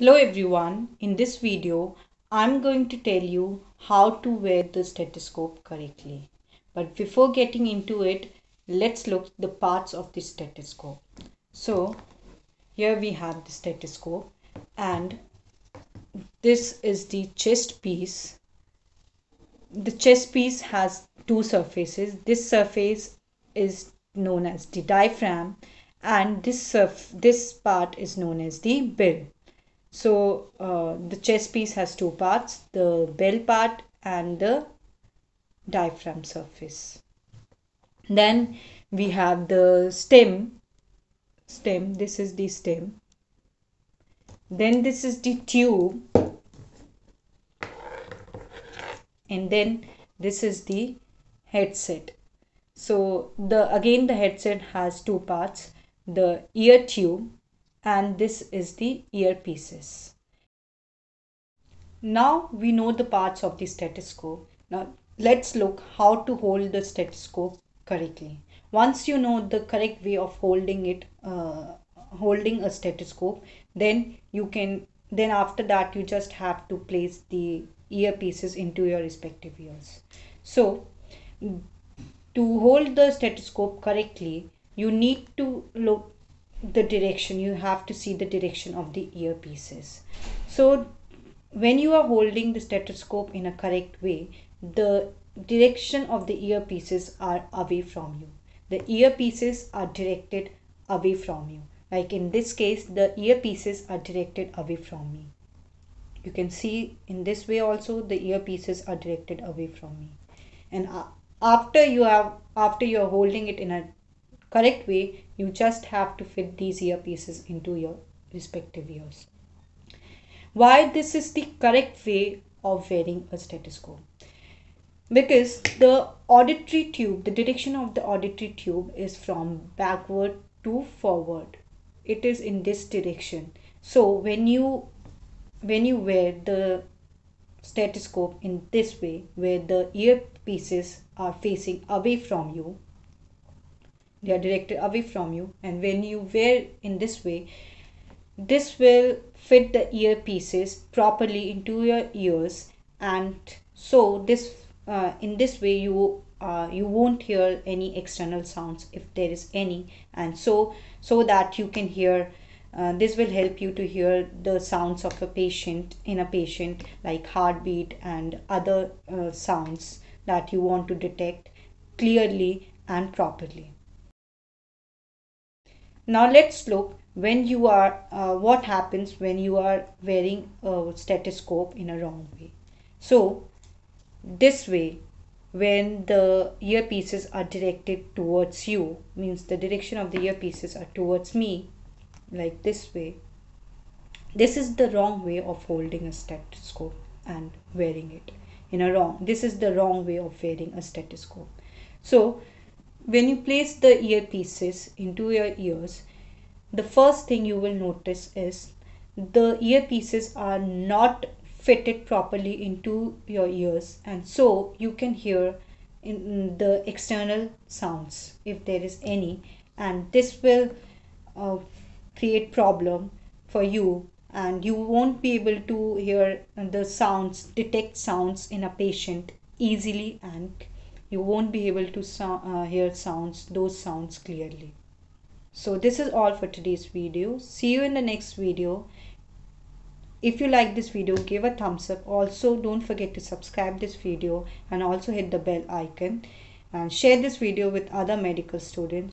Hello everyone, in this video I'm going to tell you how to wear the stethoscope correctly. But before getting into it, let's look the parts of the stethoscope. So here we have the stethoscope and this is the chest piece. The chest piece has two surfaces. This surface is known as the diaphragm and this surf this part is known as the bell so uh, the chest piece has two parts, the bell part and the diaphragm surface. Then we have the stem, stem, this is the stem. Then this is the tube. And then this is the headset. So the again the headset has two parts, the ear tube and this is the earpieces. Now we know the parts of the stethoscope. Now let's look how to hold the stethoscope correctly. Once you know the correct way of holding it, uh, holding a stethoscope, then you can, then after that you just have to place the earpieces into your respective ears. So to hold the stethoscope correctly, you need to look the direction you have to see the direction of the earpieces. So when you are holding the stethoscope in a correct way the direction of the earpieces are away from you. The earpieces are directed away from you. Like in this case the earpieces are directed away from me. You can see in this way also the earpieces are directed away from me. And after you have after you are holding it in a correct way, you just have to fit these earpieces into your respective ears. Why this is the correct way of wearing a stethoscope? Because the auditory tube, the direction of the auditory tube is from backward to forward. It is in this direction. So when you when you wear the stethoscope in this way where the earpieces are facing away from you they are directed away from you. And when you wear in this way this will fit the earpieces properly into your ears. And so this uh, in this way you uh, you won't hear any external sounds if there is any. And so so that you can hear uh, this will help you to hear the sounds of a patient in a patient like heartbeat and other uh, sounds that you want to detect clearly and properly now let's look when you are, uh, what happens when you are wearing a stethoscope in a wrong way. So this way, when the earpieces are directed towards you, means the direction of the earpieces are towards me, like this way. This is the wrong way of holding a stethoscope and wearing it in a wrong. This is the wrong way of wearing a stethoscope. So when you place the earpieces into your ears, the first thing you will notice is the earpieces are not fitted properly into your ears and so you can hear in the external sounds if there is any and this will uh, create problem for you and you won't be able to hear the sounds detect sounds in a patient easily and you won't be able to so uh, hear sounds those sounds clearly. So this is all for today's video. See you in the next video. If you like this video give a thumbs up. Also don't forget to subscribe this video and also hit the bell icon and share this video with other medical students